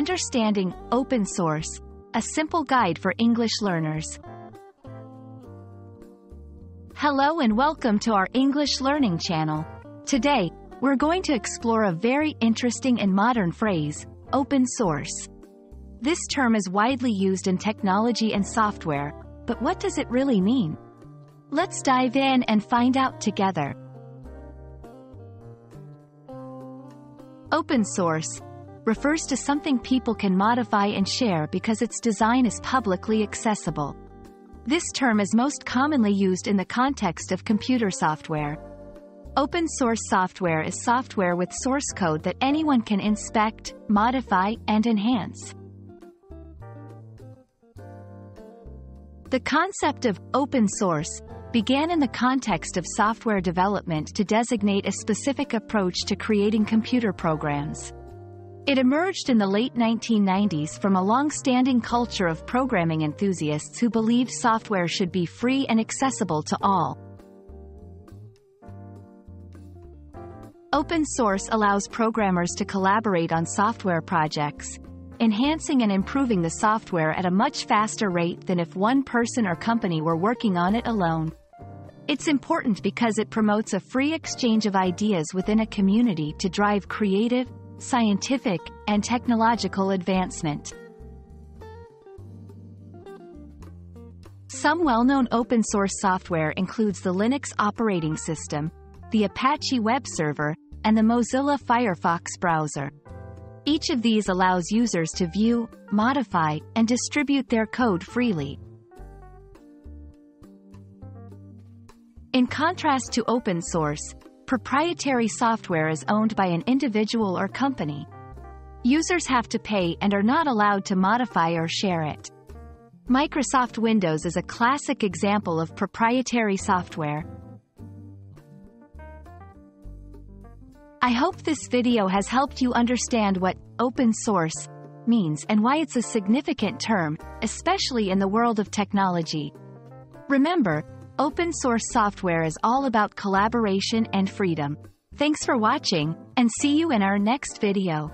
Understanding Open Source, a simple guide for English learners. Hello and welcome to our English learning channel. Today, we're going to explore a very interesting and modern phrase, open source. This term is widely used in technology and software, but what does it really mean? Let's dive in and find out together. Open source refers to something people can modify and share because its design is publicly accessible. This term is most commonly used in the context of computer software. Open source software is software with source code that anyone can inspect, modify, and enhance. The concept of open source began in the context of software development to designate a specific approach to creating computer programs. It emerged in the late 1990s from a long-standing culture of programming enthusiasts who believed software should be free and accessible to all. Open source allows programmers to collaborate on software projects, enhancing and improving the software at a much faster rate than if one person or company were working on it alone. It's important because it promotes a free exchange of ideas within a community to drive creative, scientific, and technological advancement. Some well-known open-source software includes the Linux operating system, the Apache web server, and the Mozilla Firefox browser. Each of these allows users to view, modify, and distribute their code freely. In contrast to open source, proprietary software is owned by an individual or company. Users have to pay and are not allowed to modify or share it. Microsoft Windows is a classic example of proprietary software. I hope this video has helped you understand what open source means and why it's a significant term, especially in the world of technology. Remember, Open source software is all about collaboration and freedom. Thanks for watching, and see you in our next video.